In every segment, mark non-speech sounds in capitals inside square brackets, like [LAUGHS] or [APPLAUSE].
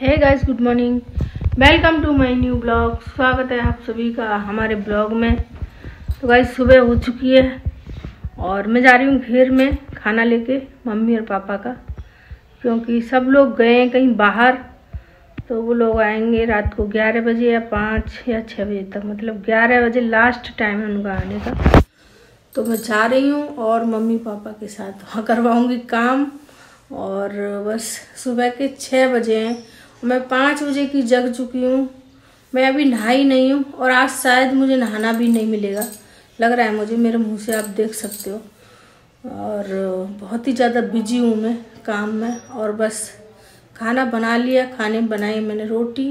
Hey guys good morning welcome to my new blog स्वागत है आप सभी का हमारे ब्लॉग में। तो गाइस सुबह हो चुकी है और मैं जा रही हूँ घेर में खाना लेके मम्मी और पापा का। क्योंकि सब लोग गए हैं कहीं बाहर। तो वो लोग आएँगे रात को ग्यारह बजे या पाँच या छः बजे तक। मतलब ग्यारह बजे लास्ट टाइम है उनका आने का। तो मैं जा रही हूँ और मम्मी पापा के साथ [LAUGHS] वहाँ करवाऊँगी काम। और बस सुबह के छः बजे हैं। मैं पाँच बजे की जग चुकी हूँ। मैं अभी नहाई नहीं हूँ और आज शायद मुझे नहाना भी नहीं मिलेगा। लग रहा है मुझे, मेरे मुँह से आप देख सकते हो। और बहुत ही ज़्यादा बिज़ी हूँ मैं काम में और बस खाना बना लिया, खाने में बनाई मैंने रोटी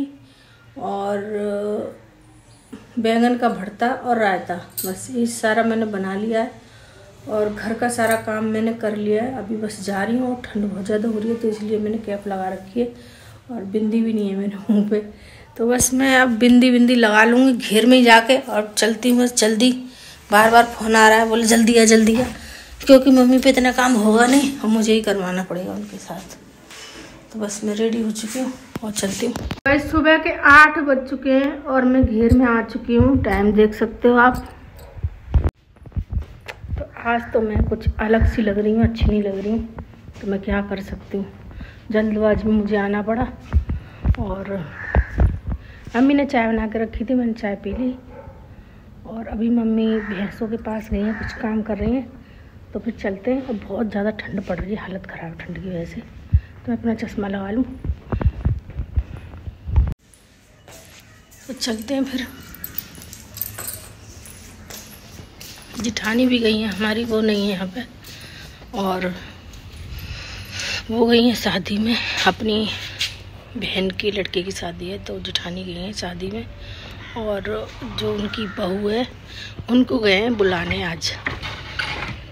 और बैंगन का भरता और रायता। बस ये सारा मैंने बना लिया है और घर का सारा काम मैंने कर लिया है। अभी बस जा रही हूँ और ठंड बहुत ज़्यादा हो रही है तो इसलिए मैंने कैप लगा रखी है। और बिंदी भी नहीं है मेरे मुँह पे। तो बस मैं अब बिंदी बिंदी लगा लूँगी घेर में ही जाके और चलती हूँ बस जल्दी। बार बार फ़ोन आ रहा है, बोले जल्दी आ जल्दी आ। क्योंकि मम्मी पे इतना काम होगा नहीं और मुझे ही करवाना पड़ेगा उनके साथ। तो बस मैं रेडी हो चुकी हूँ और चलती हूँ। बस सुबह के आठ बज चुके हैं और मैं घेर में आ चुकी हूँ। टाइम देख सकते हो आप। तो आज तो मैं कुछ अलग सी लग रही हूँ, अच्छी नहीं लग रही हूँ। तो मैं क्या कर सकती हूँ? जल्दबाज में मुझे आना पड़ा और अम्मी ने चाय बना के रखी थी, मैंने चाय पी ली और अभी मम्मी भैंसों के पास गई हैं, कुछ काम कर रही हैं तो फिर चलते हैं। और बहुत ज़्यादा ठंड पड़ रही है, हालत ख़राब ठंड की वजह से। तो मैं अपना चश्मा लगा लूँ। तो चलते हैं फिर। जिठानी भी गई हैं, हमारी वो नहीं है यहाँ पे। और वो गई हैं शादी में। अपनी बहन की, लड़के की शादी है तो जिठानी गई हैं शादी में। और जो उनकी बहू है, उनको गए हैं बुलाने आज।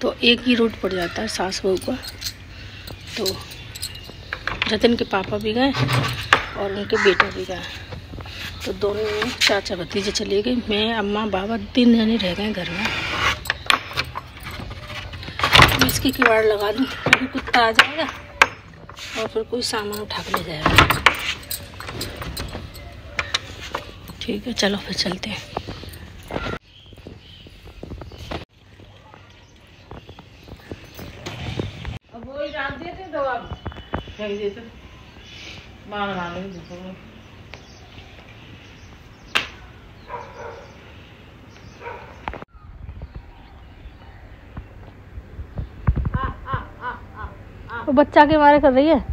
तो एक ही रूट पड़ जाता है सास बहू का। तो रतन के पापा भी गए और उनके बेटा भी गए। तो दोनों चाचा भतीजे चले गए। मैं, अम्मा, बाबा तीन जने रह गए घर में। इसकी किवाड़ लगा दूँ कुत्ता आ जाएगा। और फिर कोई सामान उठा के ले जाएगा। ठीक है, चलो फिर चलते हैं। अब वो ही डाल देते तो आप फेंक देते मार डालेंगे दूसरों में वो बच्चा के मारे कर रही है?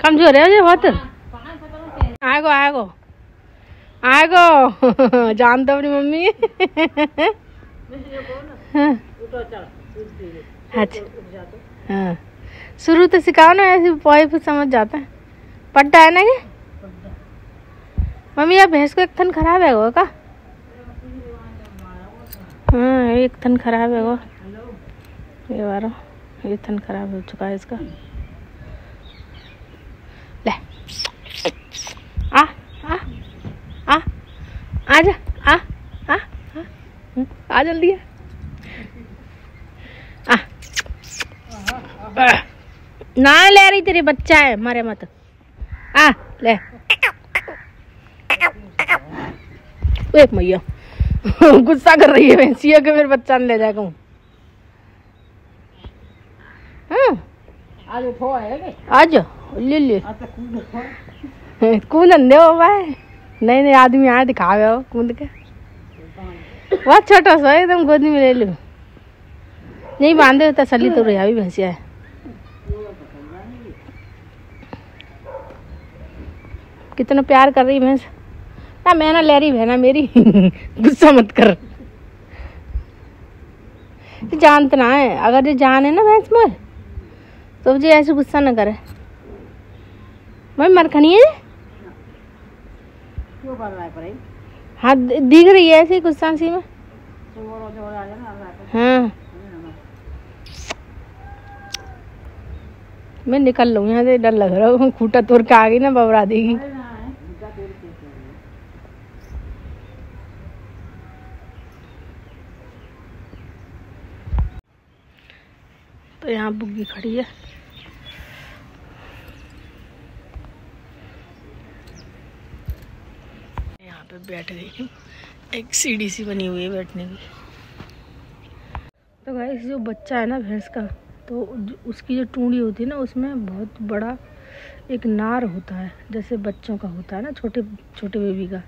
कमज़ोर है ये बहुत। आएगो आएगो आएगो [LAUGHS] जान दो अपनी मम्मी। अच्छा। हाँ। शुरू तो सिखाओ ना ऐसे फिर समझ जाता है। पट्टा है ना ये? मम्मी यार भैंस को एक थन खराब है वो का? हाँ एक थन खराब है वो। ये बारो ये थन खराब हो चुका है इसका। ले। आ आ आ आ जा आ आ आ जल्दी आ, ना ले रही तेरे बच्चा है मारे मत। आ ले। एक मैया। [LAUGHS] गुस्सा कर रही है भैंसिया के मेरे बच्चा ले जाएगा हूँ हाँ। आज है ले ले। कूद उठो दे हो। भाई। नहीं नहीं आदमी आए दिखावे हो कूद के। बहुत छोटा सा एकदम गोदी में ले लो। नहीं बांधे होता सली तो रहा भैंसिया है। कितना प्यार कर रही भैंस। ना मैं ना ले रही बहना मेरी [LAUGHS] गुस्सा मत कर। जानते ना है अगर ये जान है ना भैंस में तो मुझे ऐसे गुस्सा ना करे। मैं मरखनी है? है हाँ दिख रही है ऐसी गुस्सा सी में। हाँ। मैं निकल लूँ यहाँ से डर लग रहा हूँ खूटा तोड़ के आ गई ना बबरा देगी अरे ना है उनका तोड़ के तो यहाँ बुग्गी खड़ी है। यहाँ पे बैठ गई हूँ। एक सीढ़ी सी बनी हुई है बैठने की। तो भाई जो बच्चा है ना भैंस का तो उसकी जो टूड़ी होती है ना, उसमें बहुत बड़ा एक नार होता है, जैसे बच्चों का होता है ना, छोटे छोटे बेबी का।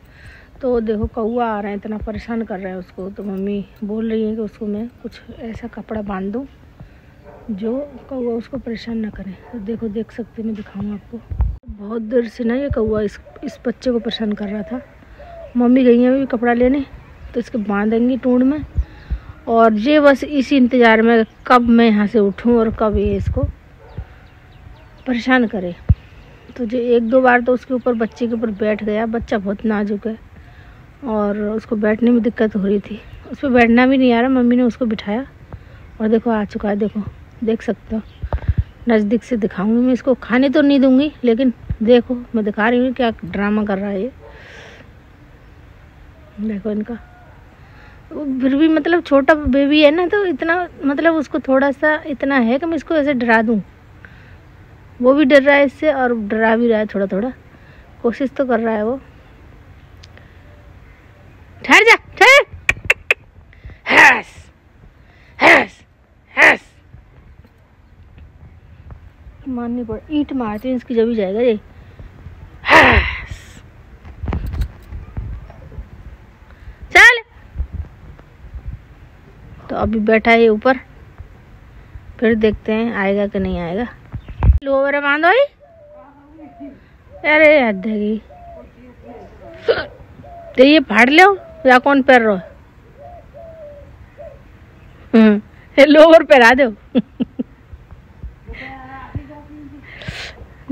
तो देखो कौआ आ रहे हैं, इतना परेशान कर रहे हैं उसको। तो मम्मी बोल रही है कि उसको मैं कुछ ऐसा कपड़ा बाँध दूँ। जो कौआ उसको परेशान ना करे। तो देखो, देख सकते मैं दिखाऊँ आपको। बहुत देर से ना ये कौआ इस इस बच्चे को परेशान कर रहा था। मम्मी गई हैं अभी कपड़ा लेने तो इसके बांधेंगी टूंड में। और ये बस इसी इंतज़ार में, कब मैं यहाँ से उठूँ और कब ये इसको परेशान करे। तो जो एक दो बार तो उसके ऊपर बच्चे के ऊपर बैठ गया। बच्चा बहुत नाजुक है। और उसको बैठने में दिक्कत हो रही थी। उस पर बैठना भी नहीं आ रहा, मम्मी ने उसको बिठाया। और देखो, आ चुका है, देखो। देख सकते हो। नज़दीक से दिखाऊँगी मैं इसको। खाने तो नहीं दूँगी, लेकिन देखो, मैं दिखा रही हूँ क्या ड्रामा कर रहा है ये। देखो इनका। फिर भी मतलब छोटा बेबी है ना तो इतना मतलब उसको थोड़ा सा इतना है कि मैं इसको ऐसे डरा दूँ। वो भी डर रहा है इससे और डरा भी रहा है थोड़ा थोड़ा कोशिश तो कर रहा है वो। ठहर जा, ठहर मारनी पड़ ईट मारती है, इसकी जब भी जाएगा ये। चल। तो अभी बैठा है ऊपर। फिर देखते हैं, आएगा कि नहीं आएगा। लोवर बांधो ही अरे हद तो ये फाड़ लो या कौन पहन रहा है? लोवर पहरा दो।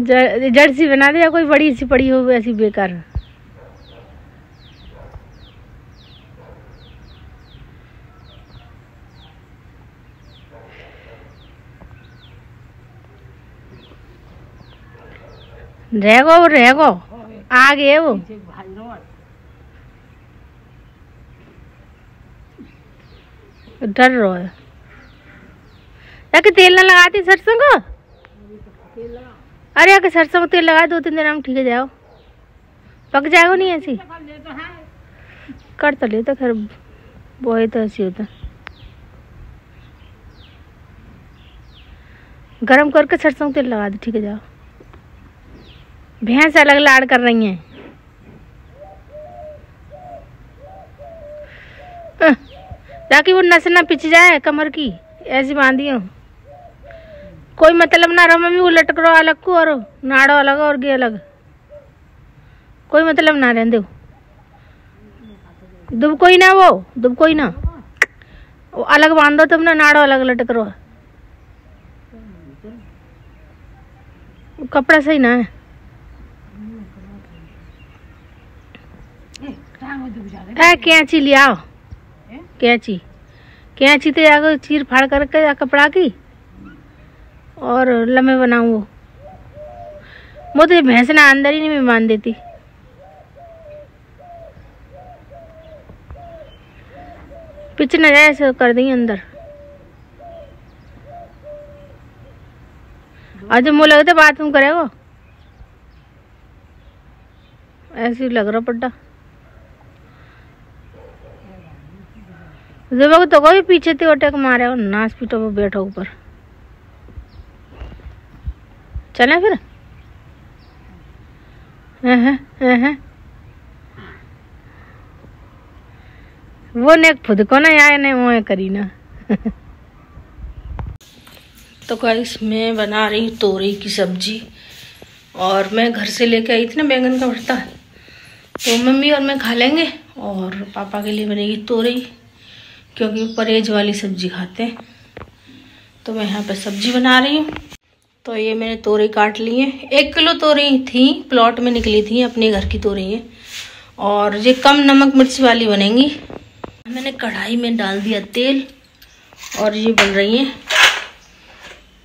जर्सी बना दे या कोई बड़ी सी पड़ी हो ऐसी बेकार। रहेगो वो रहेगो आ गए वो। डर रहा है। तेल ना लगाती सरसों को? अरे आके सरसों को तेल लगा दो, तीन दिन हम ठीक है, जाओ। पक जाएगा नहीं ऐसी? कर तो ले तो खैर वो तो ऐसी होता। गरम करके सरसों को तेल लगा दो, ठीक है, जाओ। भैंस अलग लाड़ कर रही हैं। ताकि वो नस ना पिच जाए कमर की, ऐसी बांधी हूँ कोई मतलब ना रहो मम्मी वो लटक रहा अलग को और नाड़ो अलग और गे अलग। कोई मतलब ना रहने दो। दुब कोई ना वो दुब कोई ना। वो अलग बांधो तुम ना नाड़ो अलग लटक रहो। कपड़ा सही ना है। है कैंची लिया कैंची। कैंची तो जाकर चीर फाड़ करके कपड़ा की। और लम्बे बनाऊँ वो। वो तो भैंस ना अंदर ही नहीं मान देती। पिच न जाए, ऐसे कर दी अंदर। आज मुँह लगते बाथरूम करेगा। ऐसे लग रहा पड्डा। जब तो कोई पीछे थे अटैक मारे और नाच पीटो, वो बैठो ऊपर। चले फिर? वो ने खुद को ना आए नहीं वो करी ना। [LAUGHS] तो गाइस मैं बना रही हूँ तोरी की सब्ज़ी और मैं घर से लेके आई थी ना बैंगन का भरता। तो मम्मी और मैं खा लेंगे और पापा के लिए बनेगी तोरी, क्योंकि परहेज वाली सब्ज़ी खाते हैं। तो मैं यहाँ पे सब्ज़ी बना रही हूँ। तो ये मैंने तोरी काट ली है। एक किलो तोरी थी, प्लॉट में निकली थी, अपने घर की तोरी है। और ये कम नमक मिर्च वाली बनेंगी। मैंने कढ़ाई में डाल दिया तेल, और ये बन रही है।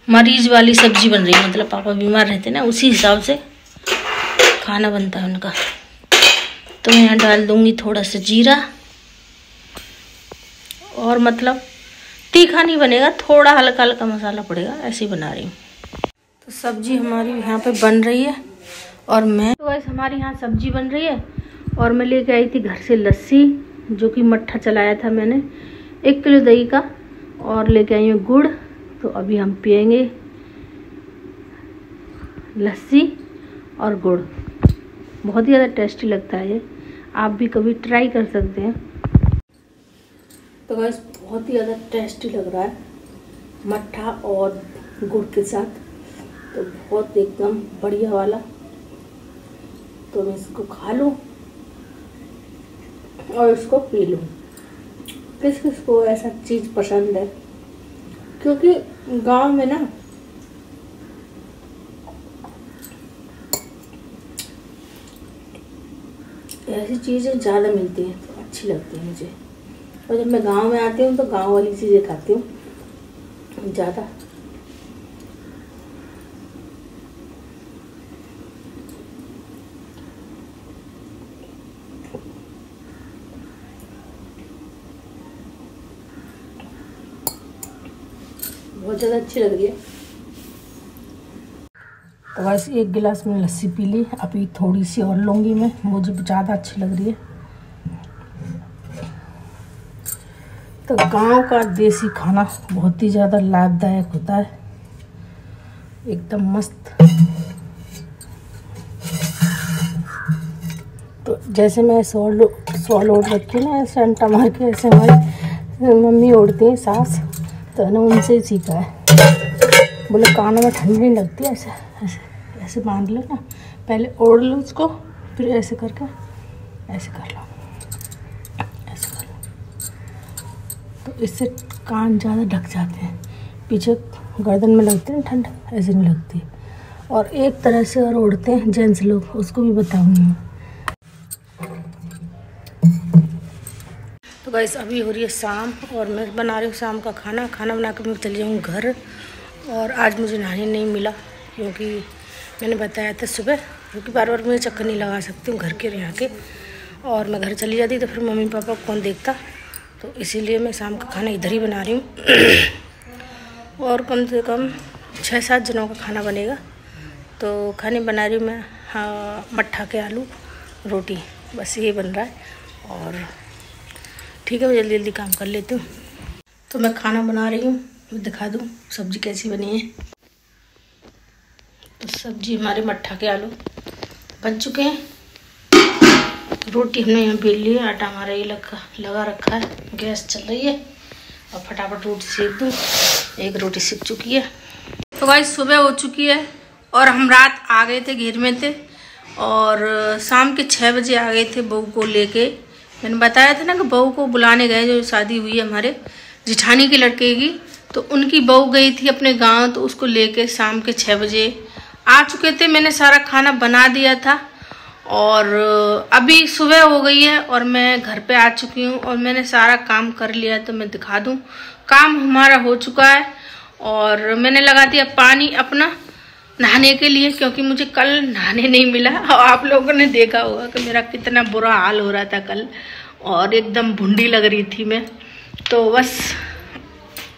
मरीज़ वाली सब्ज़ी बन रही है मतलब पापा बीमार रहते ना, उसी हिसाब से खाना बनता है उनका। तो मैं यहाँ डाल दूँगी थोड़ा सा जीरा। और मतलब तीखा नहीं बनेगा, थोड़ा हल्का हल्का मसाला पड़ेगा, ऐसे ही बना रही हूँ। तो सब्ज़ी हमारी यहाँ पे बन रही है और मैं तो वैसे हमारी यहाँ सब्ज़ी बन रही है और मैं लेके आई थी घर से लस्सी, जो कि मट्ठा चलाया था मैंने, एक किलो दही का, और लेके आई हूँ गुड़ तो अभी हम पियेंगे लस्सी और गुड़। बहुत ही ज़्यादा टेस्टी लगता है ये, आप भी कभी ट्राई कर सकते हैं। तो बस बहुत ही ज़्यादा टेस्टी लग रहा है मट्ठा और गुड़ के साथ। तो बहुत एकदम बढ़िया वाला। तो मैं इसको खा लूँ और इसको पी लूँ। किस किस को ऐसा चीज़ पसंद है? क्योंकि गाँव में ना ऐसी चीज़ें ज़्यादा मिलती हैं तो अच्छी लगती है मुझे। और जब मैं गाँव में आती हूँ तो गाँव वाली चीज़ें खाती हूँ ज़्यादा। बहुत ज़्यादा अच्छी लग रही है। तो वैसे एक गिलास में लस्सी पी ली, अभी थोड़ी सी और लूँगी मैं, मुझे ज़्यादा अच्छी लग रही है। तो गाँव का देसी खाना बहुत ही ज़्यादा लाभदायक होता है। एकदम मस्त। तो जैसे मैं सौ लो सौ लोड रखी ना, ऐसे अंटा मार के ऐसे हमारी मम्मी ओढ़ती हैं सास। तो मैंने उनसे ही सीखा है। बोले, कानों में ठंड नहीं लगती ऐसे ऐसे ऐसे बाँध लो ना। पहले ओढ़ लो उसको, फिर ऐसे करके, ऐसे कर लो, ऐसे कर लो। तो इससे कान ज़्यादा ढक जाते हैं। पीछे गर्दन में लगते हैं ठंड, ऐसे नहीं लगती। और एक तरह से और ओढ़ते हैं जेंट्स लोग, उसको भी बताऊँगी मैं तो अभी हो रही है शाम और मैं बना रही हूँ शाम का खाना। खाना बना कर मैं चली जाऊँ घर और आज मुझे नहाने नहीं मिला क्योंकि मैंने बताया था सुबह, क्योंकि बार बार मुझे चक्कर नहीं लगा सकती हूँ घर के यहाँ के। और मैं घर चली जाती तो फिर मम्मी पापा कौन देखता? तो इसीलिए मैं शाम का खाना इधर ही बना रही हूँ। [COUGHS] और कम से कम छः सात जनों का खाना बनेगा। तो खाने बना रही हूँ मैं हाँ मट्ठा के आलू, रोटी, बस ये बन रहा है। और ठीक है, मैं जल्दी जल्दी काम कर लेती हूँ। तो मैं खाना बना रही हूँ दिखा दूँ सब्ज़ी कैसी बनी है। तो सब्ज़ी हमारे मट्ठा के आलू बन चुके हैं। रोटी हमने यहाँ बेल ली है, आटा हमारा ये लगा लगा रखा है, गैस चल रही है। और फटाफट रोटी सेक दूँ, एक रोटी सीख चुकी है। तो भाई सुबह हो चुकी है और हम रात आ गए थे, घेर में थे और शाम के छः बजे आ गए थे बहू को लेके। मैंने बताया था ना कि बहू को बुलाने गए, जो शादी हुई है हमारे, जिठानी के लड़के की तो उनकी बहू गई थी अपने गाँव तो उसको लेके शाम के छः बजे आ चुके थे। मैंने सारा खाना बना दिया था और अभी सुबह हो गई है और मैं घर पे आ चुकी हूँ और मैंने सारा काम कर लिया तो मैं दिखा दूँ। काम हमारा हो चुका है और मैंने लगा दिया पानी अपना। नहाने के लिए क्योंकि मुझे कल नहाने नहीं मिला। और आप लोगों ने देखा होगा कि मेरा कितना बुरा हाल हो रहा था कल। और एकदम भुंडी लग रही थी मैं। तो बस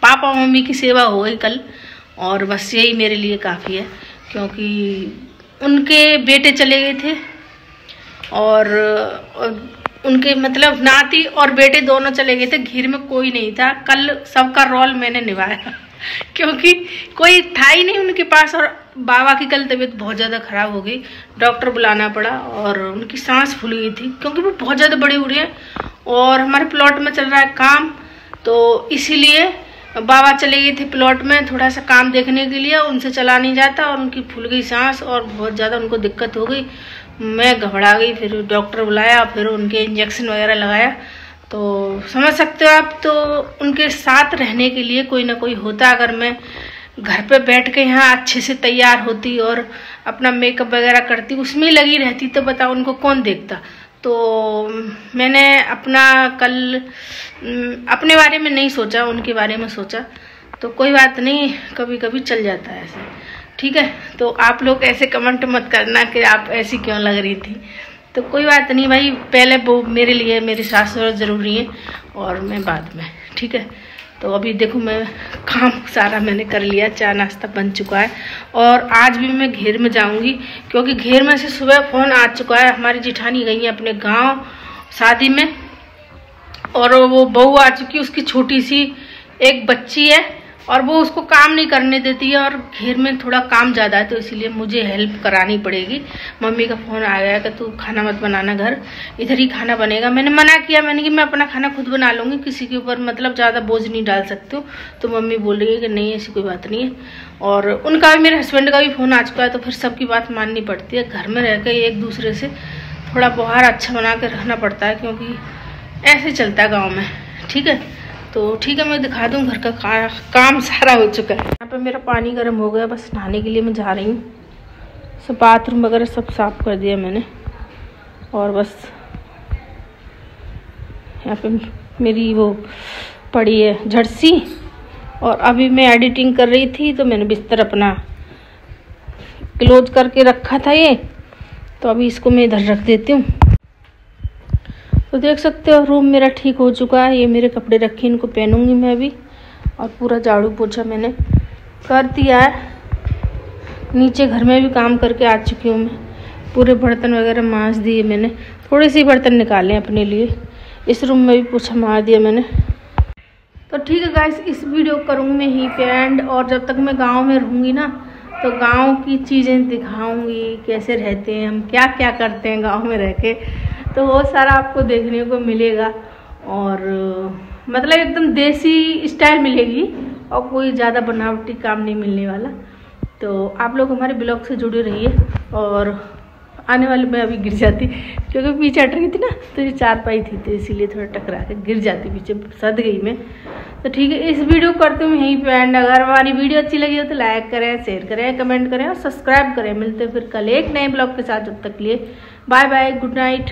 पापा मम्मी की सेवा हो गई कल। और बस यही मेरे लिए काफ़ी है क्योंकि उनके बेटे चले गए थे। और, उनके मतलब नाती और बेटे दोनों चले गए थे। घीर में कोई नहीं था। कल सबका रोल मैंने निभाया। क्योंकि कोई था ही नहीं उनके पास और बाबा की कल तबीयत बहुत ज़्यादा ख़राब हो गई। डॉक्टर बुलाना पड़ा और उनकी सांस फूल गई थी क्योंकि वो बहुत ज़्यादा बड़ी रही है और हमारे प्लॉट में चल रहा है काम। तो इसीलिए बाबा चले गए थे प्लॉट में थोड़ा सा काम देखने के लिए, उनसे चला नहीं जाता और उनकी फूल गई सांस और बहुत ज़्यादा उनको दिक्कत हो गई। मैं घबरा गई, फिर डॉक्टर बुलाया, फिर उनके इंजेक्शन वगैरह लगाया। तो समझ सकते हो आप तो उनके साथ रहने के लिए कोई ना कोई होता अगर मैं घर पे बैठ के यहाँ अच्छे से तैयार होती और अपना मेकअप वगैरह करती, उसमें लगी रहती तो बताओ उनको कौन देखता? तो मैंने अपना कल अपने बारे में नहीं सोचा, उनके बारे में सोचा तो कोई बात नहीं कभी कभी चल जाता है ऐसे। ठीक है? तो आप लोग ऐसे कमेंट मत करना कि आप ऐसी क्यों लग रही थी। तो कोई बात नहीं भाई, पहले वो मेरे लिए, मेरी सास ज़रूरी है और मैं बाद में, ठीक है? तो अभी देखो मैं काम सारा मैंने कर लिया, चाय नाश्ता बन चुका है और आज भी मैं घेर में जाऊँगी क्योंकि घेर में से सुबह फ़ोन आ चुका है, हमारी जिठानी गई है अपने गाँव शादी में और वो बहू आ चुकी उसकी छोटी सी एक बच्ची है और वो उसको काम नहीं करने देती है और घेर में थोड़ा काम ज़्यादा है तो इसीलिए मुझे हेल्प करानी पड़ेगी। मम्मी का फ़ोन आ गया कि तू खाना मत बनाना घर। इधर ही खाना बनेगा। मैंने मना किया, मैंने कि मैं अपना खाना खुद बना लूँगी, किसी के ऊपर मतलब ज़्यादा बोझ नहीं डाल सकती हूँ। तो मम्मी बोल रही है कि नहीं, ऐसी कोई बात नहीं है। और उनका भी, मेरे हस्बैंड का भी फ़ोन आ चुका है तो फिर सबकी बात माननी पड़ती है। घर में रह कर एक दूसरे से थोड़ा बाहर अच्छा बना कर रहना पड़ता है, क्योंकि ऐसे चलता है गाँव में। ठीक है? तो ठीक है मैं दिखा दूँ घर का का, काम सारा हो चुका है। यहाँ पे मेरा पानी गर्म हो गया बस नहाने के लिए मैं जा रही हूँ। सब बाथरूम वगैरह सब साफ़ कर दिया मैंने। और बस यहाँ पे मेरी वो पड़ी है झड़सी और अभी मैं एडिटिंग कर रही थी तो मैंने बिस्तर अपना क्लोज करके रखा था ये। तो अभी इसको मैं इधर रख देती हूँ। तो देख सकते हो रूम मेरा ठीक हो चुका है। ये मेरे कपड़े रखे, इनको पहनूँगी मैं अभी और पूरा झाड़ू पोछा मैंने कर दिया है। नीचे घर में भी काम करके आ चुकी हूँ मैं। पूरे बर्तन वगैरह मांज दिए मैंने। थोड़े से बर्तन निकाले अपने लिए। इस रूम में भी पोछा मार दिया मैंने। तो ठीक है गाइस इस वीडियो करूँगी मैं ही पे एंड और जब तक मैं गाँव में रहूँगी ना तो गाँव की चीज़ें दिखाऊँगी, कैसे रहते हैं, हम क्या क्या करते हैं गाँव में रह के। तो वो सारा आपको देखने को मिलेगा और मतलब एकदम देसी स्टाइल मिलेगी और कोई ज़्यादा बनावटी काम नहीं मिलने वाला। तो आप लोग हमारे ब्लॉग से जुड़े रहिए और आने वाले में अभी गिर जाती, क्योंकि पीछे हट रही थी ना तो ये चार पाई थी तो इसीलिए थोड़ा टकरा के गिर जाती, पीछे सद गई मैं। तो ठीक है, इस वीडियो को करते हूँ यहीं पे एंड अगर हमारी वीडियो अच्छी लगी हो तो लाइक करें शेयर करें कमेंट करें और सब्सक्राइब करें। मिलते फिर कल एक नए ब्लॉग के साथ, जब तक लिए बाय बाय गुड नाइट